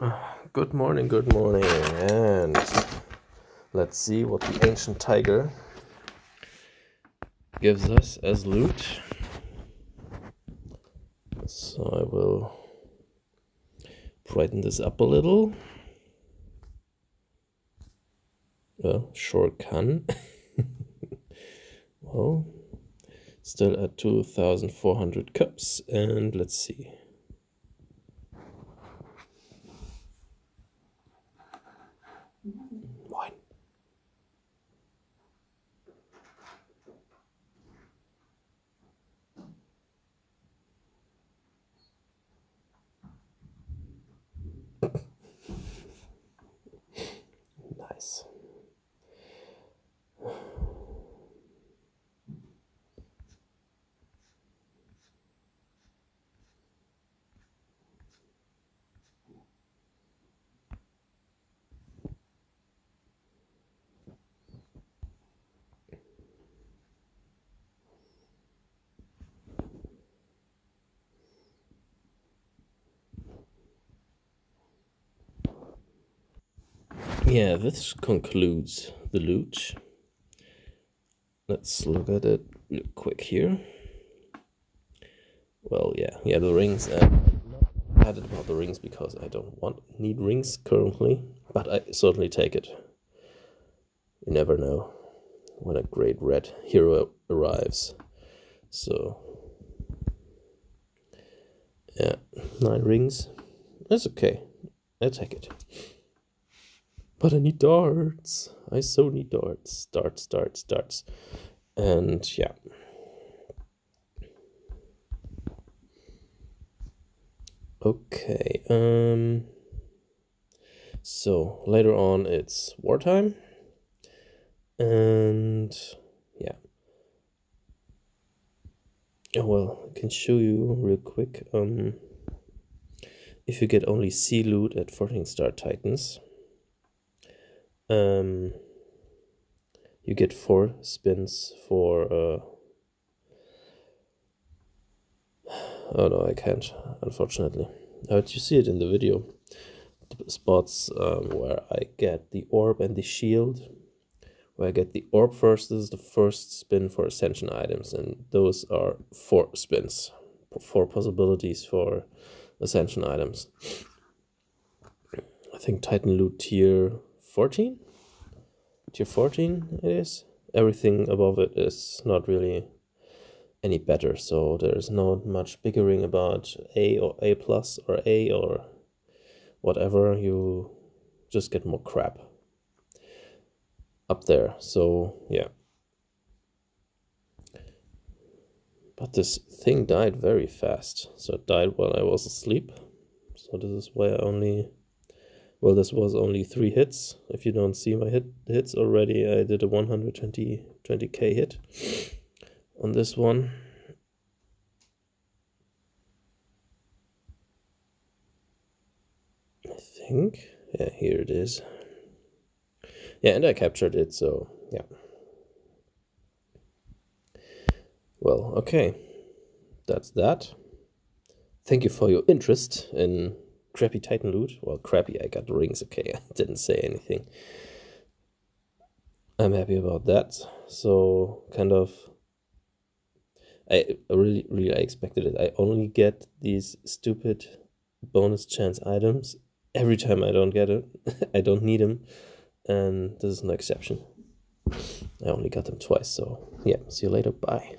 Good morning, good morning, and let's see what the ancient tiger gives us as loot. So I will brighten this up a little. Well, sure can. well, still at 2,400 cups, and let's see. Nice. Yeah, this concludes the loot. Let's look at it real quick here. Well, yeah, yeah, the rings. Uh, I'm not about the rings because I don't want need rings currently, but I certainly take it. You never know when a great red hero arrives. So, yeah, nine rings. That's okay. I take it. But I need darts. I so need darts. Darts, darts, darts. And yeah. Okay. Um so later on it's wartime. And yeah. Oh well, I can show you real quick. Um if you get only C loot at 14 star titans um, you get four spins for. Uh, oh no, I can't, unfortunately. But you see it in the video. The spots um, where I get the orb and the shield. Where I get the orb first, this is the first spin for ascension items, and those are four spins, four possibilities for ascension items. I think Titan loot tier 14 tier 14 it is. Everything above it is not really any better so there's not much bickering about a or a plus or a or whatever. You just get more crap up there so yeah. But this thing died very fast. So it died while i was asleep. So this is why i only well, this was only three hits. If you don't see my hit hits already, I did a 120 20k hit on this one. I think. Yeah, here it is. Yeah, and I captured it, so yeah. Well, okay. That's that. Thank you for your interest in crappy Titan loot. Well, crappy, I got rings, okay, I didn't say anything. I'm happy about that. So, kind of, I really, really, I expected it. I only get these stupid bonus chance items every time I don't get it. I don't need them, and this is no exception. I only got them twice, so yeah, see you later, bye.